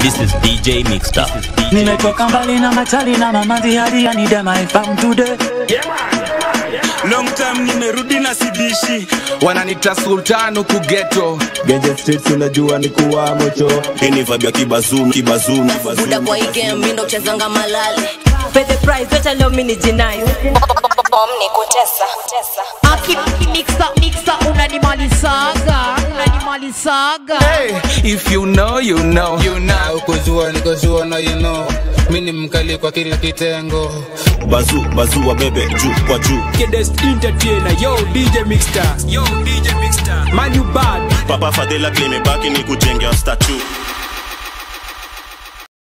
This is DJ Mixstar. nimetoka mbali na machali na mamadhi hadi yanidemaifam today long time nimerudi na sidishi. Wananita sultan huku geto Genje streets unajua ni kuwa mocho. Hii ni vibe ya kibazum kibazum buda kwa hii game mimi ndo chezanga malale Pay the price, wacha leo mimi nijinai. bom ni kutesa Aki mixa mixa unanimalisaga hey, if you know you know. You know. Ukujua nikojua na you know. Mini mkali kwa kila kitengo. Bazu bazu wa bebe juu kwa juu. Kedest entertainer yo DJ Mixstar yo DJ Mixstar you bad. Papa Fadela fadhila back ni kujengea statue